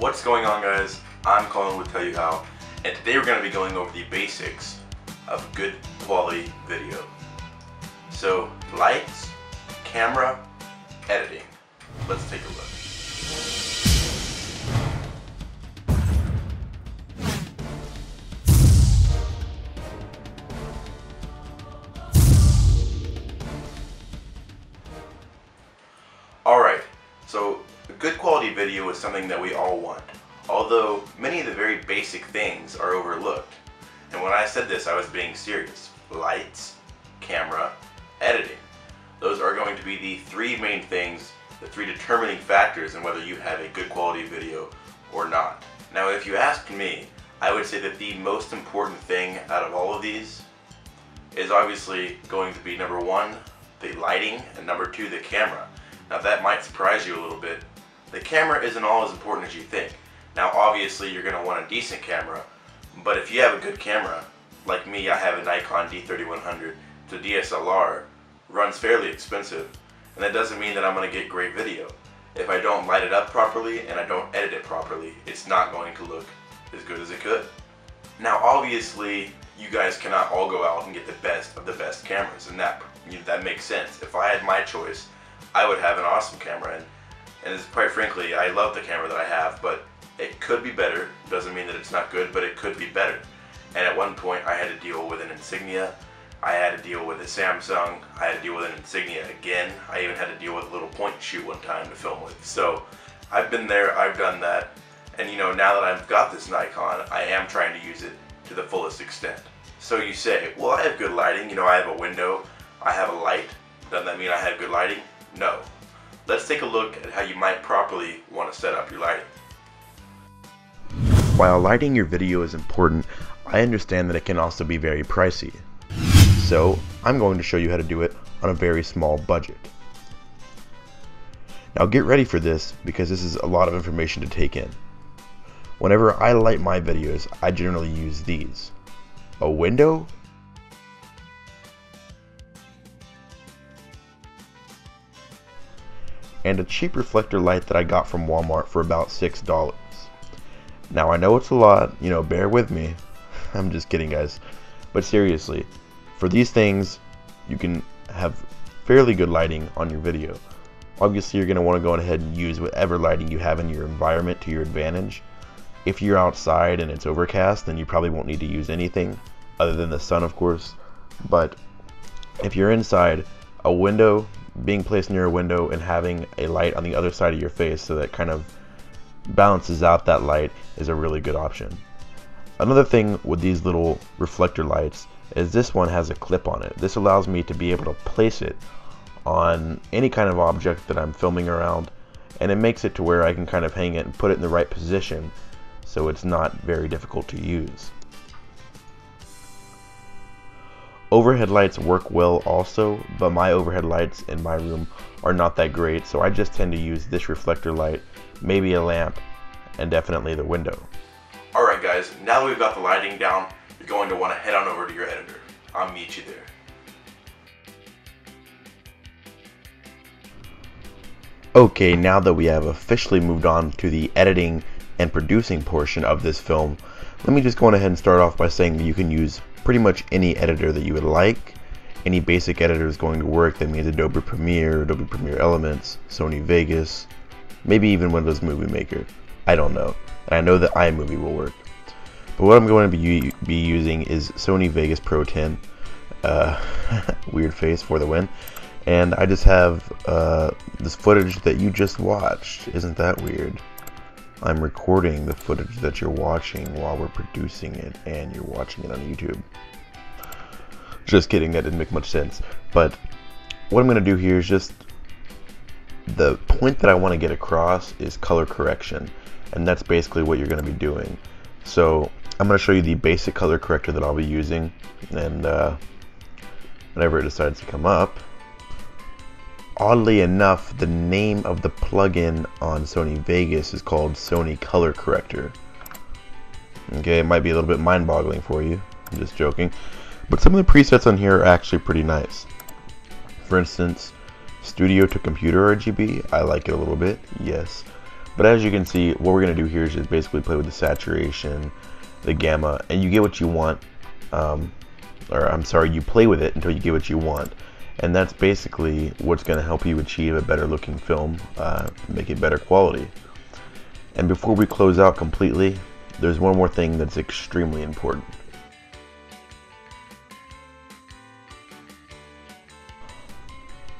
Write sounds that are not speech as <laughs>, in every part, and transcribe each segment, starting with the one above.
What's going on guys? I'm Colin with Tell You How and today we're going to be going over the basics of good quality video. So lights, camera, editing. Let's take a look. Alright, so a good quality video is something that we all want, although many of the very basic things are overlooked. And when I said this, I was being serious. Lights, camera, editing. Those are going to be the three main things, the three determining factors in whether you have a good quality video or not. Now if you ask me, I would say that the most important thing out of all of these is obviously going to be number one, the lighting, and number two, the camera. Now that might surprise you a little bit. The camera isn't all as important as you think. Now obviously you're going to want a decent camera, but if you have a good camera, like me I have a Nikon D3100, it's a DSLR, runs fairly expensive, and that doesn't mean that I'm going to get great video. If I don't light it up properly and I don't edit it properly, it's not going to look as good as it could. Now obviously you guys cannot all go out and get the best of the best cameras and that you know, that makes sense. If I had my choice, I would have an awesome camera and and quite frankly I love the camera that I have but it could be better. Doesn't mean that it's not good but it could be better. And at one point I had to deal with an Insignia. I had to deal with a Samsung. I had to deal with an Insignia again. I even had to deal with a little point shoot one time to film with. So I've been there. I've done that. And you know now that I've got this Nikon I am trying to use it to the fullest extent. So you say well I have good lighting. You know I have a window. I have a light. Doesn't that mean I have good lighting? No. Let's take a look at how you might properly want to set up your lighting. While lighting your video is important, I understand that it can also be very pricey. So, I'm going to show you how to do it on a very small budget. Now get ready for this because this is a lot of information to take in. Whenever I light my videos, I generally use these. A window and a cheap reflector light that I got from Walmart for about $6. Now I know it's a lot, you know, bear with me. <laughs> I'm just kidding guys. But seriously, for these things, you can have fairly good lighting on your video. Obviously you're going to want to go ahead and use whatever lighting you have in your environment to your advantage. If you're outside and it's overcast, then you probably won't need to use anything other than the sun of course. But if you're inside, a window being placed near a window and having a light on the other side of your face so that kind of balances out that light is a really good option. Another thing with these little reflector lights is this one has a clip on it. This allows me to be able to place it on any kind of object that I'm filming around and it makes it to where I can kind of hang it and put it in the right position so it's not very difficult to use. Overhead lights work well also, but my overhead lights in my room are not that great, so I just tend to use this reflector light, maybe a lamp, and definitely the window. Alright guys, now that we've got the lighting down, you're going to want to head on over to your editor. I'll meet you there. Okay, now that we have officially moved on to the editing and producing portion of this film, let me just go on ahead and start off by saying that you can use pretty much any editor that you would like. Any basic editor is going to work. That means Adobe Premiere, Adobe Premiere Elements, Sony Vegas, maybe even Windows Movie Maker. I don't know. And I know that iMovie will work. But what I'm going to be, be using is Sony Vegas Pro 10. Uh, <laughs> weird face for the win. And I just have uh, this footage that you just watched. Isn't that weird? I'm recording the footage that you're watching while we're producing it and you're watching it on YouTube. Just kidding, that didn't make much sense. But what I'm going to do here is just the point that I want to get across is color correction and that's basically what you're going to be doing. So I'm going to show you the basic color corrector that I'll be using and uh, whenever it decides to come up Oddly enough, the name of the plugin on Sony Vegas is called Sony Color Corrector. Okay, it might be a little bit mind-boggling for you. I'm just joking. But some of the presets on here are actually pretty nice. For instance, Studio to Computer RGB, I like it a little bit, yes. But as you can see, what we're going to do here is just basically play with the saturation, the gamma, and you get what you want. Um, or I'm sorry, you play with it until you get what you want. And that's basically what's going to help you achieve a better looking film, uh, make it better quality. And before we close out completely, there's one more thing that's extremely important.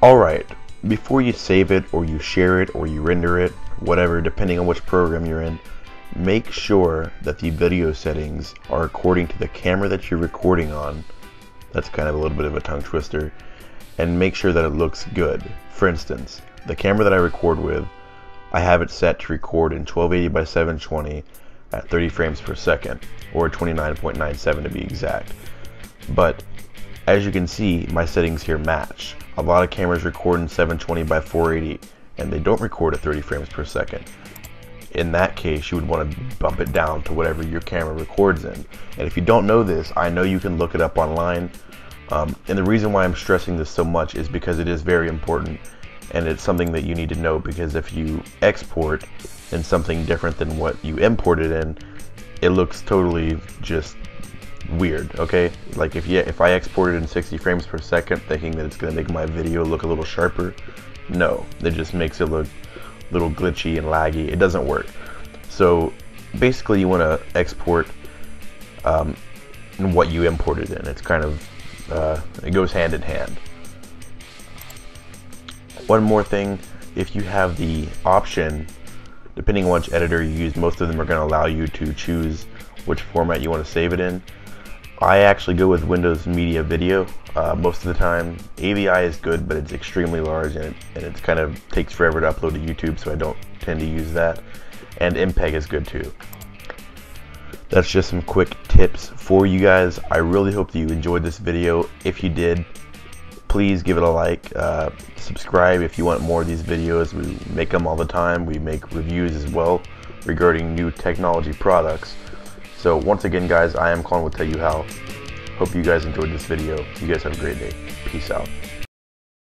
Alright, before you save it or you share it or you render it, whatever, depending on which program you're in, make sure that the video settings are according to the camera that you're recording on. That's kind of a little bit of a tongue twister. And make sure that it looks good. For instance, the camera that I record with, I have it set to record in 1280 by 720 at 30 frames per second, or 29.97 to be exact. But as you can see, my settings here match. A lot of cameras record in 720 by 480 and they don't record at 30 frames per second. In that case, you would want to bump it down to whatever your camera records in. And if you don't know this, I know you can look it up online. Um, and the reason why I'm stressing this so much is because it is very important and it's something that you need to know because if you export in something different than what you imported in, it looks totally just weird, okay? Like if you if I exported in 60 frames per second thinking that it's gonna make my video look a little sharper, no, it just makes it look a little glitchy and laggy. It doesn't work. So basically you wanna export um, what you imported in. It's kind of, uh, it goes hand in hand. One more thing, if you have the option, depending on which editor you use, most of them are going to allow you to choose which format you want to save it in. I actually go with Windows Media Video uh, most of the time. AVI is good, but it's extremely large and it, and it kind of takes forever to upload to YouTube, so I don't tend to use that. And MPEG is good too. That's just some quick tips for you guys. I really hope that you enjoyed this video. If you did, please give it a like. Uh, subscribe if you want more of these videos. We make them all the time. We make reviews as well regarding new technology products. So once again, guys, I am Colin will tell you how. Hope you guys enjoyed this video. You guys have a great day. Peace out.